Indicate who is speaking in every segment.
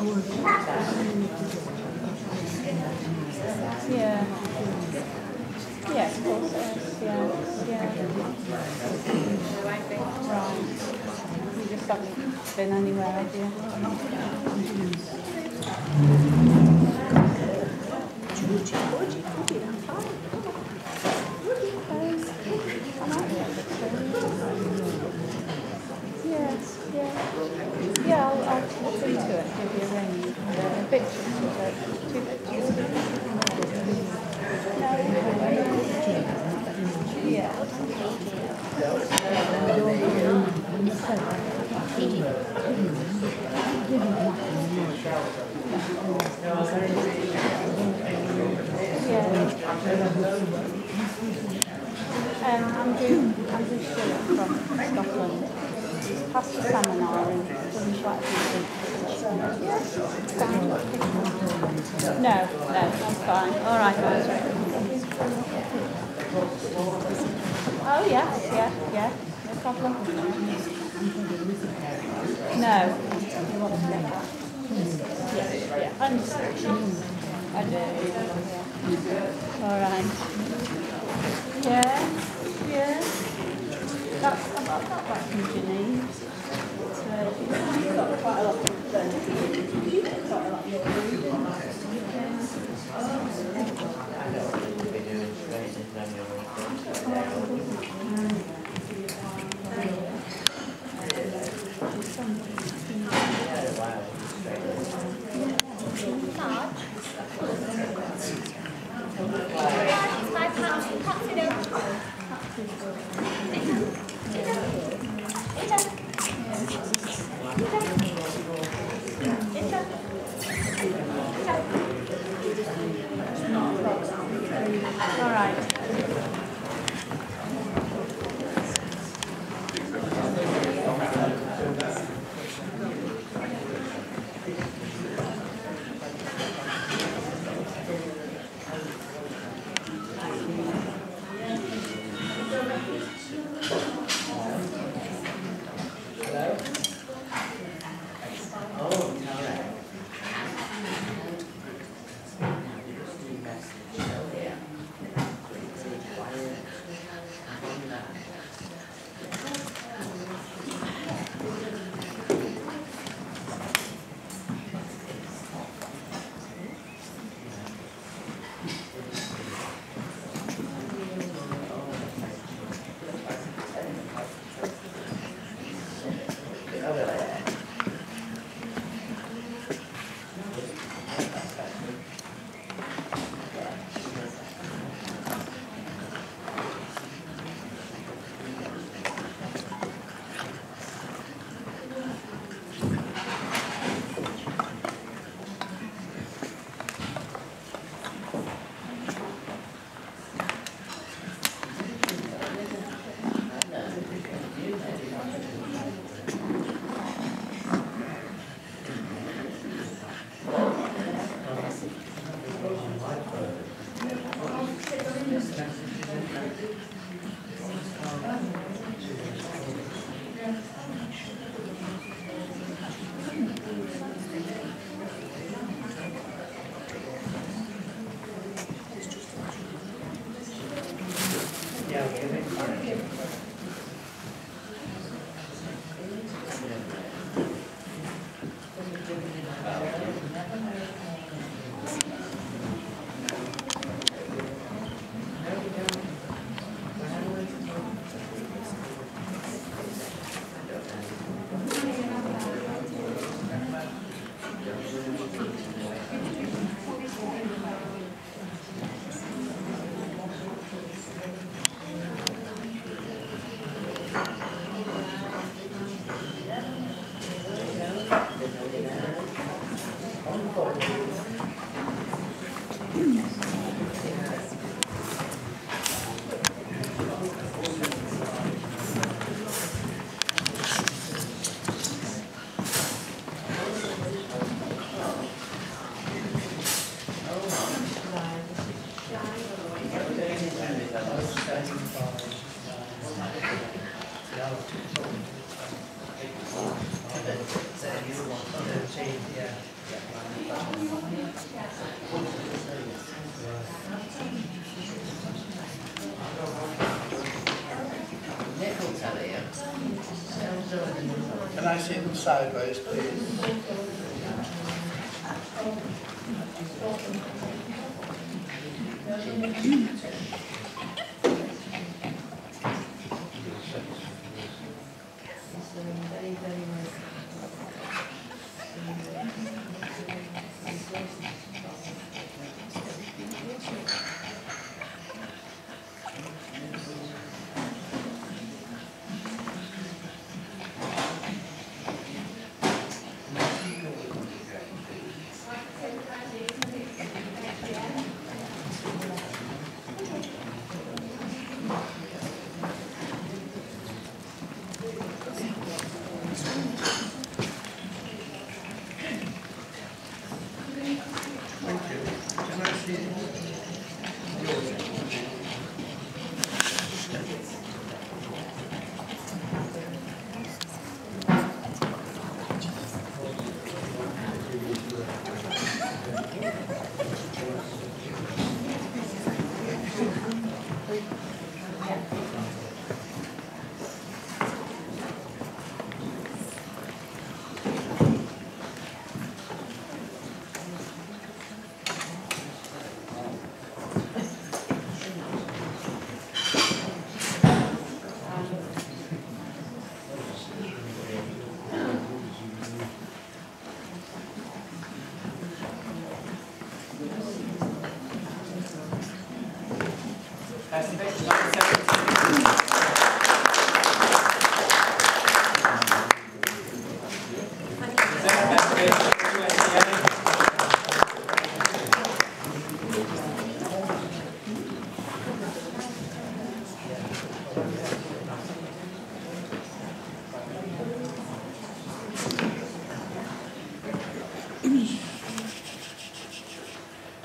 Speaker 1: Yeah. Yeah, is. Yeah. Yeah. Right. Um, you just haven't been anywhere, have you? Yes, yeah. Yeah, I'll, I'll look into it, give you a ring. Uh, pictures of it, two pictures. No, yeah. Um, Andrew, Andrew Stewart from Scotland. He's passed the seminar and done quite a few things. No, no, that's fine. All right, guys. Oh, yes, yeah, yeah, no problem. No. Yeah, yeah, I understand. I do. All right. Yeah, yeah. That's about that back from Janine. So you've got quite a lot of learning. You've got quite a lot of All right.
Speaker 2: Yeah. I see sideways, please?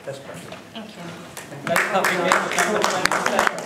Speaker 2: That's perfect.
Speaker 3: Let's not begin.